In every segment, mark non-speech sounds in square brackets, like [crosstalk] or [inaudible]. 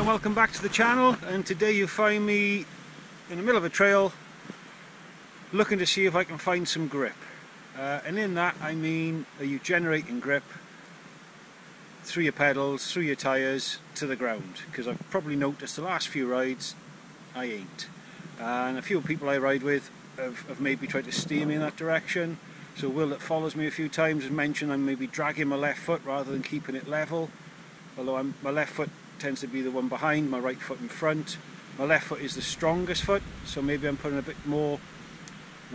welcome back to the channel. And today you find me in the middle of a trail looking to see if I can find some grip. Uh, and in that I mean are you generating grip through your pedals, through your tyres to the ground? Because I've probably noticed the last few rides I ain't. And a few people I ride with have, have maybe tried to steer me in that direction. So Will that follows me a few times has mentioned I'm maybe dragging my left foot rather than keeping it level. Although I'm, my left foot tends to be the one behind, my right foot in front. My left foot is the strongest foot, so maybe I'm putting a bit more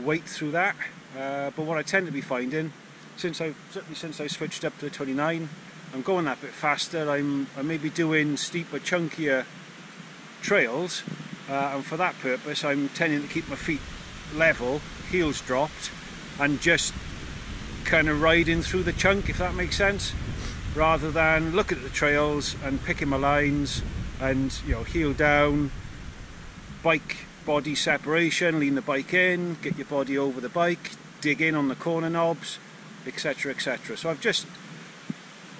weight through that. Uh, but what I tend to be finding, since I certainly since I switched up to the 29, I'm going that bit faster. I'm I may be doing steeper, chunkier trails, uh, and for that purpose, I'm tending to keep my feet level, heels dropped, and just kind of riding through the chunk, if that makes sense rather than look at the trails and picking my lines and you know heel down bike body separation lean the bike in get your body over the bike dig in on the corner knobs etc etc so I've just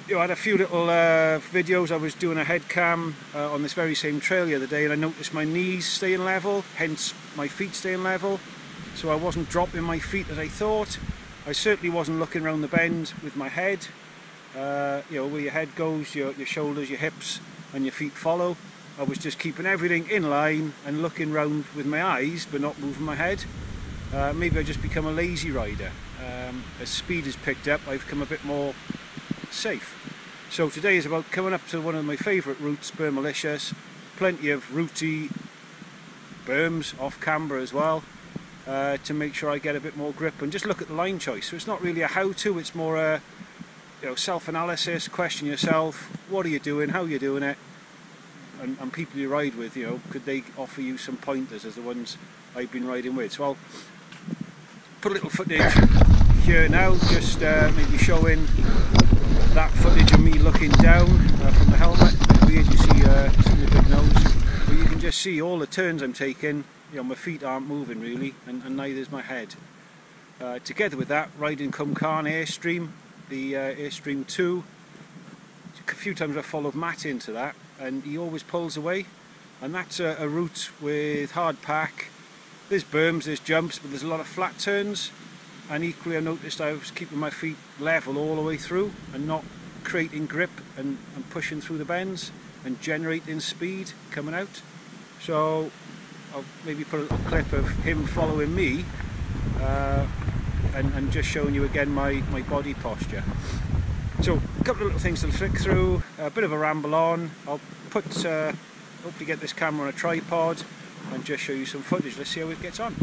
you know, I had a few little uh, videos. I was doing a head cam uh, on this very same trail the other day and I noticed my knees staying level hence my feet staying level. So I wasn't dropping my feet as I thought. I certainly wasn't looking around the bend with my head uh, you know where your head goes, your, your shoulders, your hips and your feet follow. I was just keeping everything in line and looking round with my eyes but not moving my head. Uh, maybe I just become a lazy rider. Um, as speed has picked up I've become a bit more safe. So today is about coming up to one of my favourite routes, Bermallicious. Plenty of rooty berms off camber as well uh, to make sure I get a bit more grip and just look at the line choice. So it's not really a how-to, it's more a you know, self-analysis, question yourself, what are you doing, how are you doing it, and, and, people you ride with, you know, could they offer you some pointers as the ones I've been riding with. So I'll put a little footage here now, just uh, maybe showing that footage of me looking down uh, from the helmet. Weird, you see, uh, see the big nose, but you can just see all the turns I'm taking. You know, my feet aren't moving really, and, and neither is my head. Uh, together with that, riding Cwmcarn Airstream, the uh, Airstream 2. A few times I followed Matt into that and he always pulls away and that's a, a route with hard pack. There's berms, there's jumps but there's a lot of flat turns and equally I noticed I was keeping my feet level all the way through and not creating grip and, and pushing through the bends and generating speed coming out. So I'll maybe put a clip of him following me uh, and, and just showing you again my, my body posture. So a couple of little things to flick through, a bit of a ramble on. I'll put, uh, hopefully get this camera on a tripod and just show you some footage. Let's see how it gets on.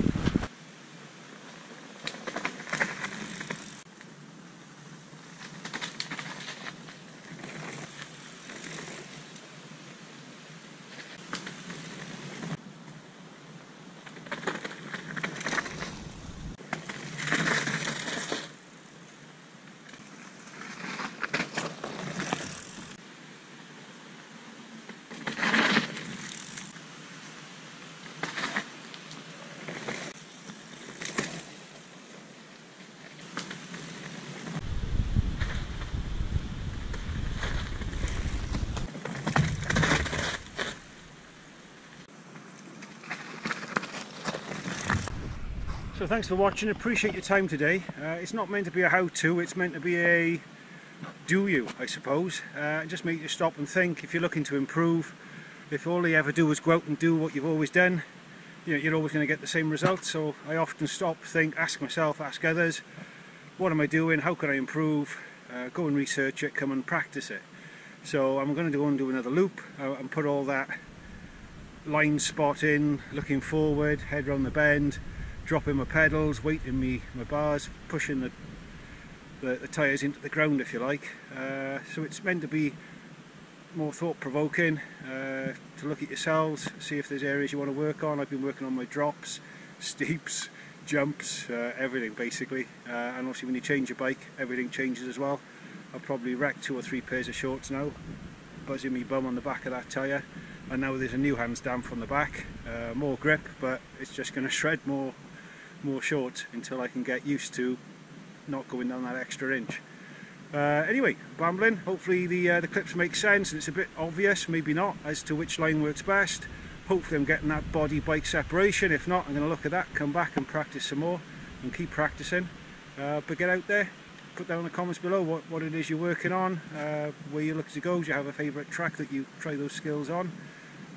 So thanks for watching, appreciate your time today. Uh, it's not meant to be a how-to, it's meant to be a do you, I suppose. Uh, just make you stop and think if you're looking to improve. If all you ever do is go out and do what you've always done, you know, you're always going to get the same result. So I often stop, think, ask myself, ask others, what am I doing, how can I improve, uh, go and research it, come and practice it. So I'm going to go and do another loop uh, and put all that line spot in, looking forward, head round the bend, dropping my pedals, weighting me my bars, pushing the, the, the tyres into the ground if you like. Uh, so it's meant to be more thought-provoking uh, to look at yourselves, see if there's areas you want to work on. I've been working on my drops, steeps, [laughs] jumps, uh, everything basically. Uh, and obviously when you change your bike, everything changes as well. I've probably wrecked two or three pairs of shorts now, buzzing me bum on the back of that tyre. And now there's a new hands down from the back, uh, more grip, but it's just going [laughs] to shred more more short until I can get used to not going down that extra inch. Uh, anyway, bambling. Hopefully the uh, the clips make sense and it's a bit obvious, maybe not, as to which line works best. Hopefully I'm getting that body bike separation. If not, I'm going to look at that, come back and practice some more and keep practicing. Uh, but get out there, put down in the comments below what, what it is you're working on, uh, where you're looking to go. Do you have a favourite track that you try those skills on?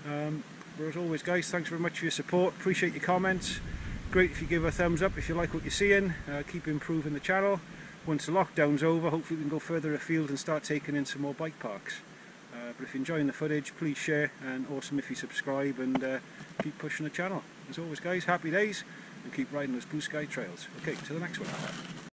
Um, but as always guys, thanks very much for your support. Appreciate your comments. Great if you give a thumbs up if you like what you're seeing. Uh, keep improving the channel once the lockdown's over, hopefully we can go further afield and start taking in some more bike parks. Uh, but if you're enjoying the footage, please share and awesome if you subscribe and uh, keep pushing the channel. As always guys, happy days and keep riding those blue sky trails. Okay, to the next one.